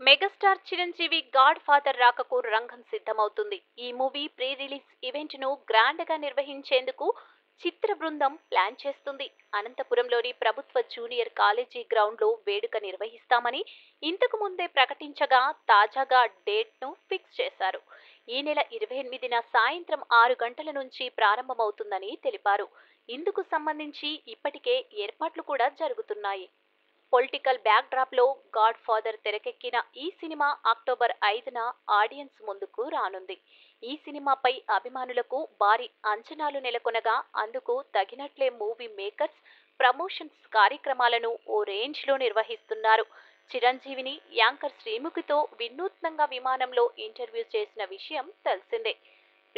Megastar Chiranjeevi God father రాకకు రంగం సిద్ధమవుతుంది. ఈ మూవీ ప్రీ రిలీజ్ ఈవెంట్ను గ్రాండ్గా నిర్వహించేందుకు చిత్ర బృందం ప్లాన్ చేస్తుంది. అనంతపురంలోని ప్రభుత్వ జూనియర్ కాలేజీ గ్రౌండ్లో వేడుక నిర్వహిస్తామని ఇంతకు ముందే ప్రకటించగా తాజాగా డేట్ను ఫిక్స్ చేశారు. ఈ నెల ఇరవై ఎనిమిదిన సాయంత్రం ఆరు గంటల నుంచి ప్రారంభమవుతుందని తెలిపారు. ఇందుకు సంబంధించి ఇప్పటికే ఏర్పాట్లు కూడా జరుగుతున్నాయి. పొలిటికల్ బ్యాక్ డ్రాప్లో గాడ్ ఫాదర్ తెరకెక్కిన ఈ సినిమా అక్టోబర్ ఐదున ఆడియన్స్ ముందుకు రానుంది. ఈ సినిమాపై అభిమానులకు భారీ అంచనాలు నెలకొనగా అందుకు తగినట్లే మూవీ మేకర్స్ ప్రమోషన్స్ కార్యక్రమాలను ఓ రేంజ్లో నిర్వహిస్తున్నారు. చిరంజీవిని యాంకర్ శ్రీముఖితో వినూత్నంగా విమానంలో ఇంటర్వ్యూ చేసిన విషయం తెలిసిందే.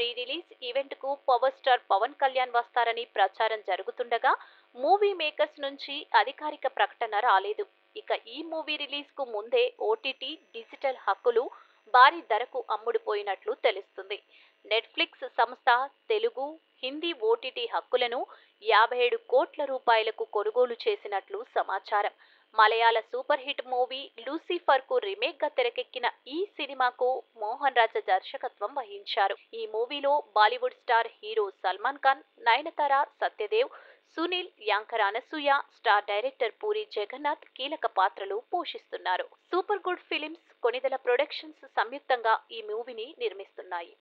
ప్రీ రిలీజ్ ఈవెంట్కు పవర్ స్టార్ పవన్ కళ్యాణ్ వస్తారని ప్రచారం జరుగుతుండగా మూవీ మేకర్స్ నుంచి అధికారిక ప్రకటన రాలేదు. ఇక ఈ మూవీ రిలీజ్కు ముందే ఓటీటీ డిజిటల్ హక్కులు భారీ ధరకు అమ్ముడుపోయినట్లు తెలుస్తుంది. నెట్ఫ్లిక్స్ సంస్థ తెలుగు హిందీ ఓటీటీ హక్కులను యాభై ఏడు కోట్ల రూపాయలకు కొనుగోలు చేసినట్లు సమాచారం. మలయాళ సూపర్ హిట్ మూవీ లూసిఫర్కు రీమేక్గా తెరకెక్కిన ఈ సినిమాకు మోహన్ రాజ దర్శకత్వం వహించారు. ఈ మూవీలో Bollywood star hero Salman Khan Nayanthara Satyadev Sunil anchor Anasuya star director Puri Jagannadh కీలక పాత్రలు పోషిస్తున్నారు. Super good films Konidela productions సంయుక్తంగా ఈ మూవీని నిర్మిస్తున్నాయి.